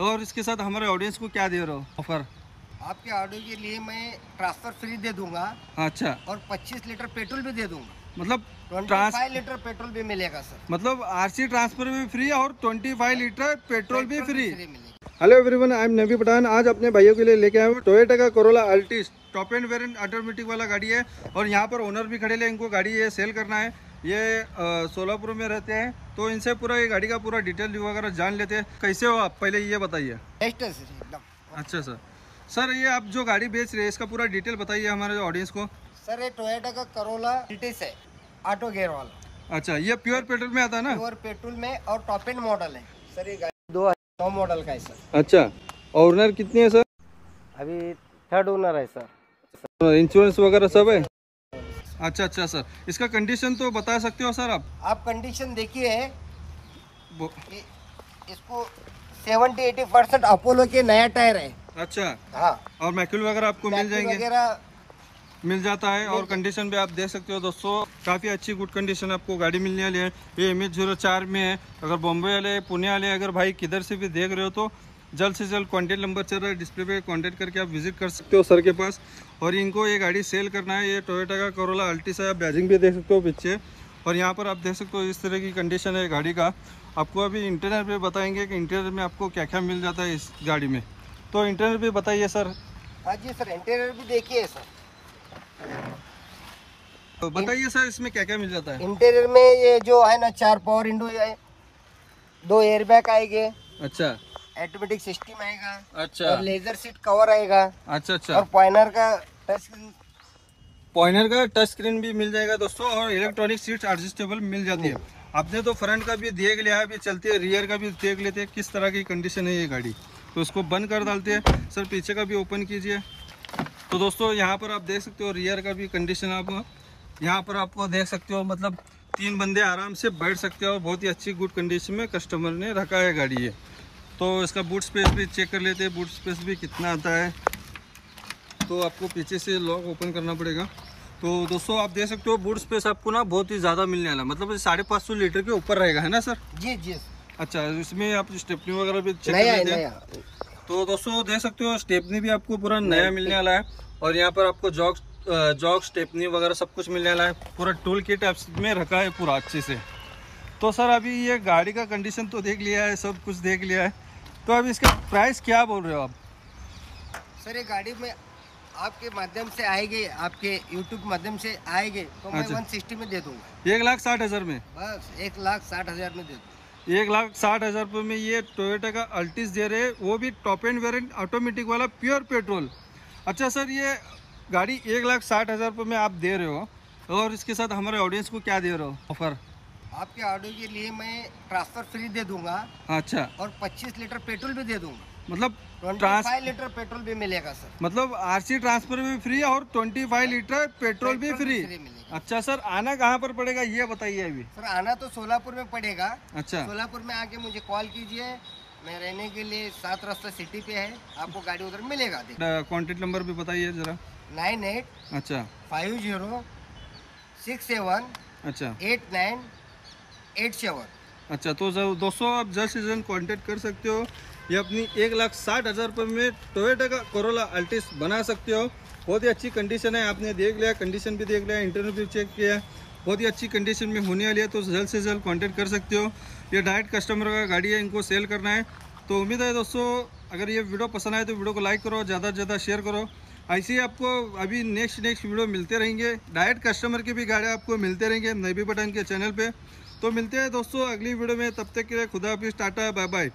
और इसके साथ हमारे ऑडियंस को क्या दे रहे हो? ऑफ़र आपके ऑडियो के लिए मैं ट्रांसफ़र फ्री दे दूँगा। अच्छा। और 25 लीटर पेट्रोल भी दे दूँगा। मतलब ट्रांस 25 लीटर पेट्रोल भी मिलेगा सर मतलब आरसी ट्रांसफ़र भी फ्री और 25 लीटर पेट्रोल भी free hello everyone I am Nabi Pathan आज अपने भाइयों के लिए लेके आए हूँ टोयोटा का Corolla Altis top end variant automatic वाला गाड़ी है और यहाँ पर ओनर भी खड़े ले इनको गाड़ी ये सेल करना है। ये सोलापुर में रहते हैं तो इनसे पूरा ये गाड़ी का पूरा डिटेल वगैरह जान लेते हैं। कैसे हो आप? पहले ये बताइए। अच्छा सर। सर ये आप जो गाड़ी बेच रहे हैं इसका पूरा डिटेल बताइए हमारे ऑडियंस को। सर ये टोयोटा का करोला है ऑटो गेयर वाला। अच्छा ये प्योर पेट्रोल में आता है ना? प्योर पेट्रोल में और टॉप एंड मॉडल है। सर ये गाड़ी दो नौ मॉडल का है सर। अच्छा ओनर कितनी है सर? अभी थर्ड ओनर है सर। इंश्योरेंस वगैरह सब है? अच्छा अच्छा सर इसका कंडीशन तो बता सकते हो सर आप? आप कंडीशन देखिए। इसको 70 80 परसेंट अपोलो के नया टायर है। अच्छा। हाँ। और मैक्यूल वगैरह आपको मिल जाएँगे? वगैरह मिल जाता है और कंडीशन भी आप देख सकते हो दोस्तों। काफ़ी अच्छी गुड कंडीशन आपको गाड़ी मिलने वाली है। ये एम एच ज़ीरो चार में है। अगर बॉम्बे वाले पुणे वाले अगर भाई किधर से भी देख रहे हो तो जल्द से जल्द कॉन्टेक्ट नंबर चल रहा है डिस्प्ले पे कॉन्टेक्ट करके आप विज़िट कर सकते हो सर के पास। और इनको ये गाड़ी सेल करना है ये टोयोटा का करोला अल्टिस है आप बैजिंग भी देख सकते हो पीछे। और यहाँ पर आप देख सकते हो इस तरह की कंडीशन है गाड़ी का। आपको अभी इंटरनल पे बताएँगे कि इंटरनल में आपको क्या क्या मिल जाता है इस गाड़ी में। तो इंटरनल भी बताइए सर हाँ जी सर इंटीरियर भी देखिए सर तो बताइए सर इसमें क्या क्या मिल जाता है? इंटीरियर में ये जो है ना चार पावर विंडो है दो एयरबैग आएँगे। अच्छा। ऑटोमेटिक सिस्टम आएगा। अच्छा। और लेजर सीट कवर आएगा। अच्छा अच्छा। और पॉइनर का टच पॉइनर का टच स्क्रीन भी मिल जाएगा दोस्तों और इलेक्ट्रॉनिक सीट्स एडजस्टेबल मिल जाती है। आपने तो फ्रंट का भी देख लिया है अभी चलती है रियर का भी देख लेते हैं किस तरह की कंडीशन है ये गाड़ी। तो उसको बंद कर डालते हैं। सर पीछे का भी ओपन कीजिए। तो दोस्तों यहाँ पर आप देख सकते हो रियर का भी कंडीशन आप यहाँ पर आपको देख सकते हो मतलब तीन बंदे आराम से बैठ सकते हो और बहुत ही अच्छी गुड कंडीशन में कस्टमर ने रखा है गाड़ी ये। तो इसका बूट स्पेस भी चेक कर लेते हैं बूट स्पेस भी कितना आता है। तो आपको पीछे से लॉक ओपन करना पड़ेगा। तो दोस्तों आप देख सकते हो बूट स्पेस आपको ना बहुत ही ज़्यादा मिलने वाला है। मतलब साढ़े पाँच सौ लीटर के ऊपर रहेगा है ना सर? जी जी अच्छा इसमें आप स्टेपनी वगैरह भी चेक कर लेते हैं। तो दोस्तों देख सकते हो स्टेपनी भी आपको पूरा नया मिलने वाला है। और यहाँ पर आपको जॉक जॉक स्टेपनी वगैरह सब कुछ मिलने वाला है। पूरा टूल किट में रखा है पूरा अच्छे से। तो सर अभी ये गाड़ी का कंडीशन तो देख लिया है सब कुछ देख लिया है। तो अब इसका प्राइस क्या बोल रहे हो आप? सर ये गाड़ी में आपके माध्यम से आएगी आपके यूट्यूब माध्यम से आएगी तो मैं अच्छा। वन सिक्सटी में दे दूँगा। एक लाख साठ हज़ार में? बस एक लाख साठ हज़ार में दे दूँगा। एक लाख साठ हज़ार रुपये में ये टोयोटा का अल्टिस दे रहे हैं वो भी टॉप एंड वेरिएंट ऑटोमेटिक वाला प्योर पेट्रोल अच्छा सर ये गाड़ी एक लाख साठ हज़ार रुपये में आप दे रहे हो और इसके साथ हमारे ऑडियंस को क्या दे रहे हो ऑफ़र आपके ऑडियो के लिए मैं ट्रांसफ़र फ्री दे दूँगा। अच्छा। और 25 लीटर पेट्रोल भी दे दूँगा। मतलब ट्रांस लीटर पेट्रोल भी मिलेगा सर। मतलब आरसी ट्रांसफ़र भी फ्री और 25 लीटर पेट्रोल भी फ्री। फ्री मिलेगा। अच्छा सर आना कहाँ पर पड़ेगा ये बताइए अभी। सर आना तो सोलापुर में पड़ेगा। अच्छा। सोलापुर में आके मुझे कॉल कीजिए। मैं रहने के लिए सात रास्ता सिटी पे है। आपको गाड़ी उधर मिलेगा कॉन्टेक्ट नंबर भी बताइए ज़रा। नाइन एट अच्छा। फाइव ज़ीरो सिक्स सेवन अच्छा। एट नाइन एट सेवन अच्छा तो जब दोस्तों आप जल्द से जल्द कांटेक्ट कर सकते हो, ये अपनी एक लाख साठ हज़ार रुपये में टोयोटा का कोरोला अल्टिस बना सकते हो। बहुत ही अच्छी कंडीशन है, आपने देख लिया कंडीशन भी देख लिया इंटरव्यू भी चेक किया बहुत ही अच्छी कंडीशन में होने वाली है तो जल्द से जल्द कांटेक्ट कर सकते हो। ये डायरेक्ट कस्टमर का गाड़ी है, इनको सेल करना है। तो उम्मीद है दोस्तों, अगर ये वीडियो पसंद आए तो वीडियो को लाइक करो, ज़्यादा से ज़्यादा शेयर करो। ऐसे ही आपको अभी नेक्स्ट नेक्स्ट वीडियो मिलते रहेंगे। डायरेक्ट कस्टमर की भी गाड़ियाँ आपको मिलते रहेंगे नबी पठान के चैनल पे। तो मिलते हैं दोस्तों अगली वीडियो में, तब तक के लिए खुदा हाफिज़, टाटा बाय बाय